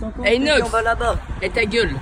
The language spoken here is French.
ça fait va là-bas. Et ta gueule.